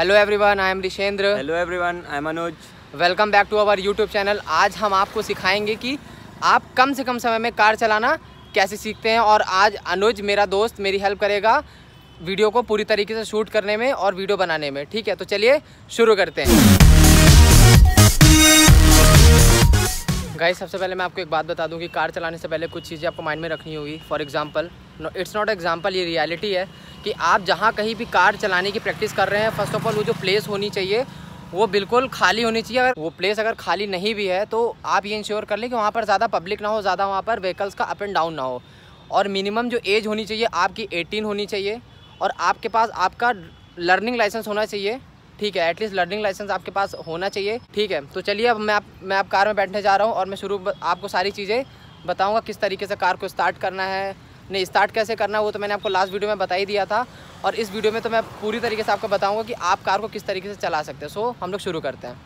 Hello everyone I am Rishendra hello everyone I am Anuj welcome back to our YouTube channel आज हम आपको सिखाएँगे कि आप कम से कम समय में कार चलाना कैसे सीखते हैं और आज अनुज मेरा दोस्त मेरी हेल्प करेगा वीडियो को पूरी तरीके से शूट करने में और वीडियो बनाने में। ठीक है तो चलिए शुरू करते हैं। गाइस सबसे पहले मैं आपको एक बात बता दूँ कि कार चलाने से पहले कुछ चीज़ें आपको माइंड में रखनी होगी। For example it's not example ये रियलिटी है कि आप जहाँ कहीं भी कार चलाने की प्रैक्टिस कर रहे हैं फ़र्स्ट ऑफ़ ऑल वो जो प्लेस होनी चाहिए, वो बिल्कुल खाली होनी चाहिए। अगर वो प्लेस अगर खाली नहीं भी है तो आप ये इंश्योर कर लें कि वहाँ पर ज़्यादा पब्लिक ना हो, ज़्यादा वहाँ पर व्हीकल्स का अप एंड डाउन ना हो। और मिनिमम जो एज होनी चाहिए, आपकी एटीन होनी चाहिए और आपके पास आपका लर्निंग लाइसेंस होना चाहिए। ठीक है एटलीस्ट लर्निंग लाइसेंस आपके पास होना चाहिए। ठीक है तो चलिए अब मैं आप मैं आप कार में बैठने जा रहा हूँ और मैं शुरू आपको सारी चीज़ें बताऊँगा किस तरीके से कार को स्टार्ट करना है, नहीं स्टार्ट कैसे करना है, वो तो मैंने आपको लास्ट वीडियो में बता ही दिया था। और इस वीडियो में तो मैं पूरी तरीके से आपको बताऊँगा कि आप कार को किस तरीके से चला सकते हैं। सो हम लोग शुरू करते हैं।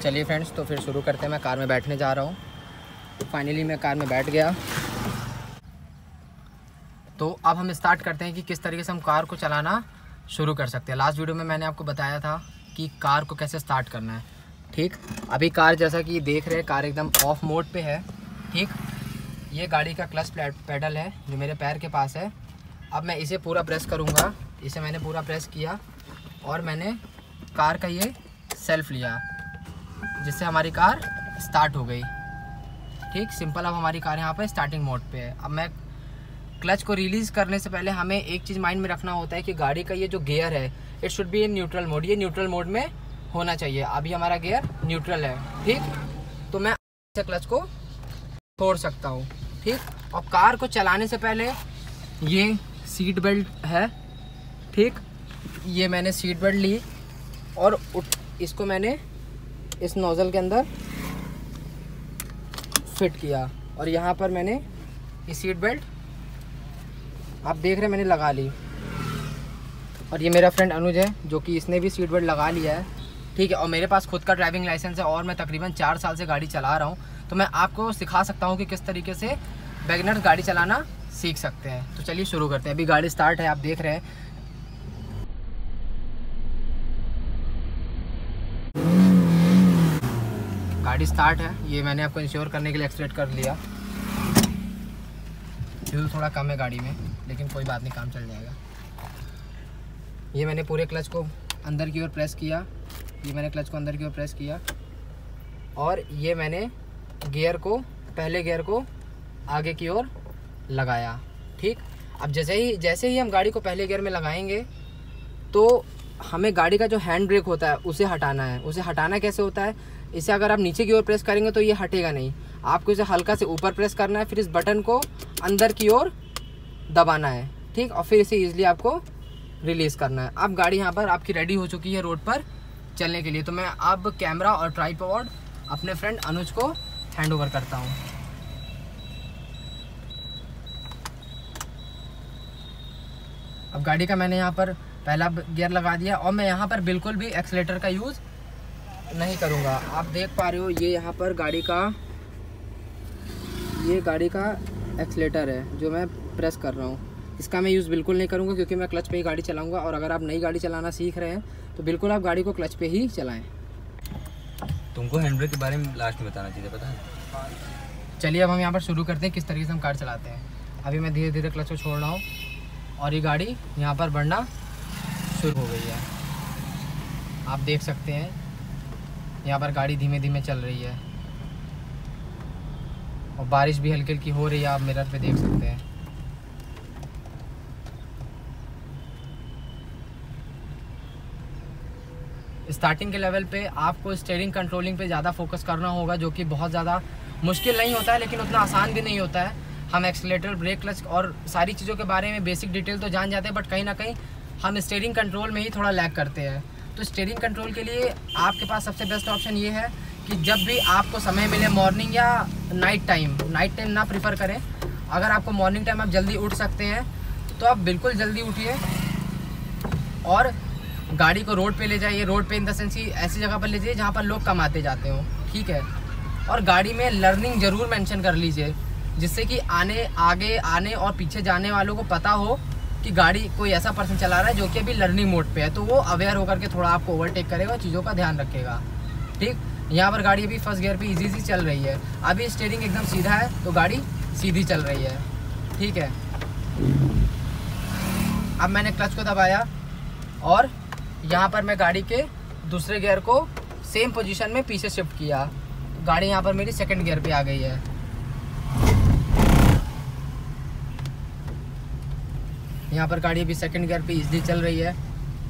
चलिए फ्रेंड्स तो फिर शुरू करते हैं। मैं कार में बैठने जा रहा हूँ। फाइनली मैं कार में बैठ गया। तो अब हम स्टार्ट करते हैं कि किस तरीके से हम कार को चलाना शुरू कर सकते हैं। लास्ट वीडियो में मैंने आपको बताया था कि कार को कैसे स्टार्ट करना है। ठीक? अभी कार जैसा कि देख रहे हैं, कार एकदम ऑफ़ मोड पे है। ठीक? ये गाड़ी का क्लच पैडल है, जो मेरे पैर के पास है। अब मैं इसे पूरा प्रेस करूँगा। इसे मैंने पूरा प्रेस किया और मैंने कार का ये सेल्फ लिया, जिससे हमारी कार स्टार्ट हो गई। ठीक? सिंपल अब हमारी कार यहाँ पर स्टार्टिंग मोड पे है। अब मैं क्लच को रिलीज़ करने से पहले हमें एक चीज़ माइंड में रखना होता है कि गाड़ी का ये जो गियर है it should be in neutral mode ये न्यूट्रल मोड में होना चाहिए। अभी हमारा गियर न्यूट्रल है, ठीक? तो मैं से क्लच को छोड़ सकता हूँ, ठीक? और कार को चलाने से पहले ये सीट बेल्ट है, ठीक? ये मैंने सीट बेल्ट ली और इसको मैंने इस नोज़ल के अंदर फिट किया और यहाँ पर मैंने ये सीट बेल्ट आप देख रहे हैं, मैंने लगा ली। और ये मेरा फ्रेंड अनुज है, जो कि इसने भी सीट बेल्ट लगा लिया है। ठीक है, और मेरे पास खुद का ड्राइविंग लाइसेंस है और मैं तकरीबन चार साल से गाड़ी चला रहा हूँ। तो मैं आपको सिखा सकता हूँ कि किस तरीके से बैगनर गाड़ी चलाना सीख सकते हैं। तो चलिए शुरू करते हैं। अभी गाड़ी स्टार्ट है, आप देख रहे हैं। गाड़ी स्टार्ट है, ये मैंने आपको इंश्योर करने के लिए एक्सलेट कर लिया। फ्यूल थोड़ा कम है गाड़ी में, लेकिन कोई बात नहीं, काम चल जाएगा। ये मैंने पूरे क्लच को अंदर की ओर प्रेस किया। ये मैंने क्लच को अंदर की ओर प्रेस किया। और ये मैंने गियर को, पहले गियर को आगे की ओर लगाया। ठीक? अब जैसे ही जैसे ही हम गाड़ी को पहले गियर में लगाएँगे तो हमें गाड़ी का जो हैंड ब्रेक होता है, उसे हटाना है। उसे हटाना कैसे होता है? इसे अगर आप नीचे की ओर प्रेस करेंगे तो ये हटेगा नहीं। आपको इसे हल्का से ऊपर प्रेस करना है, फिर इस बटन को अंदर की ओर दबाना है, ठीक? और फिर इसे ईजिली आपको रिलीज़ करना है। अब गाड़ी यहाँ पर आपकी रेडी हो चुकी है रोड पर चलने के लिए। तो मैं अब कैमरा और ट्राईपॉड अपने फ्रेंड अनुज को हैंड ओवर करता हूँ। अब गाड़ी का मैंने यहाँ पर पहला गियर लगा दिया और मैं यहाँ पर बिल्कुल भी एक्सलेटर का यूज़ नहीं करूँगा। आप देख पा रहे हो, ये यहाँ पर गाड़ी का, ये गाड़ी का एक्सलेटर है जो मैं प्रेस कर रहा हूँ। इसका मैं यूज़ बिल्कुल नहीं करूँगा क्योंकि मैं क्लच पे ही गाड़ी चलाऊँगा और अगर आप नई गाड़ी चलाना सीख रहे हैं तो बिल्कुल आप गाड़ी को क्लच पे ही चलाएँ। तुमको हैंड ब्रेक के बारे में लास्ट में बताना चाहिए पता है? चलिए अब हम यहाँ पर शुरू करते हैं किस तरीके से हम कार चलाते हैं। अभी मैं धीरे धीरे क्लच को छोड़ रहा हूँ और ये गाड़ी यहाँ पर बढ़ना शुरू हो गई है। आप देख सकते हैं यहाँ पर गाड़ी धीमे धीमे चल रही है। और बारिश भी हल्की हल्की हो रही है, आप मिरर पे देख सकते हैं। स्टार्टिंग के लेवल पे आपको स्टेयरिंग कंट्रोलिंग पे ज़्यादा फोकस करना होगा, जो कि बहुत ज़्यादा मुश्किल नहीं होता है, लेकिन उतना आसान भी नहीं होता है। हम एक्सलेटर ब्रेक क्लच और सारी चीज़ों के बारे में बेसिक डिटेल तो जान जाते हैं बट कहीं ना कहीं हम स्टेयरिंग कंट्रोल में ही थोड़ा लैग करते हैं। तो स्टेयरिंग कंट्रोल के लिए आपके पास सबसे बेस्ट ऑप्शन ये है कि जब भी आपको समय मिले मॉर्निंग या नाइट टाइम नाइट टाइम ना प्रीफर करें। अगर आपको मॉर्निंग टाइम आप जल्दी उठ सकते हैं तो आप बिल्कुल जल्दी उठिए और गाड़ी को रोड पे ले जाइए। रोड पे इन द सेंस ऐसी जगह पर ले जाइए जहाँ पर लोग कम आते जाते हो, ठीक है? और गाड़ी में लर्निंग ज़रूर मेंशन कर लीजिए, जिससे कि आने, आगे, आने और पीछे जाने वालों को पता हो कि गाड़ी कोई ऐसा पर्सन चला रहा है जो कि अभी लर्निंग मोड पे है। तो वो अवेयर होकर के थोड़ा आपको ओवरटेक करेगा चीज़ों का ध्यान रखेगा, ठीक? यहाँ पर गाड़ी अभी फ़र्स्ट गियर पे इजी सी चल रही है। अभी स्टेयरिंग एकदम सीधा है तो गाड़ी सीधी चल रही है। ठीक है? अब मैंने क्लच को दबाया और यहाँ पर मैं गाड़ी के दूसरे गियर को सेम पोजीशन में पीछे शिफ्ट किया। तो गाड़ी यहाँ पर मेरी सेकंड गियर पे आ गई है। यहाँ पर गाड़ी अभी सेकंड गियर पे इजली चल रही है।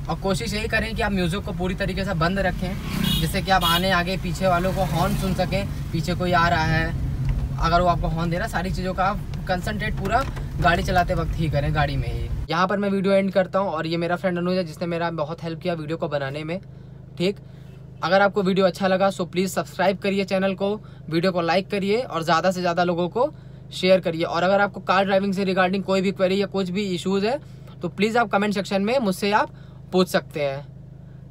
और कोशिश यही करें कि आप म्यूज़िक को पूरी तरीके से बंद रखें। जिससे कि आप आने आगे पीछे वालों को हॉर्न सुन सकें, पीछे कोई आ रहा है। अगर वो आपको हॉर्न दे रहा सारी चीज़ों का आप कंसनट्रेट पूरा गाड़ी चलाते वक्त ही करें, गाड़ी में ही। यहाँ पर मैं वीडियो एंड करता हूँ और ये मेरा फ्रेंड अनुज है, जिसने मेरा बहुत हेल्प किया वीडियो को बनाने में। ठीक? अगर आपको वीडियो अच्छा लगा सो प्लीज़ सब्सक्राइब करिए चैनल को वीडियो को लाइक करिए और ज़्यादा से ज़्यादा लोगों को शेयर करिए। और अगर आपको कार ड्राइविंग से रिगार्डिंग कोई भी क्वेरी या कुछ भी इश्यूज़ है तो प्लीज़ आप कमेंट सेक्शन में मुझसे आप पूछ सकते हैं।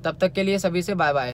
तब तक के लिए सभी से बाय बाय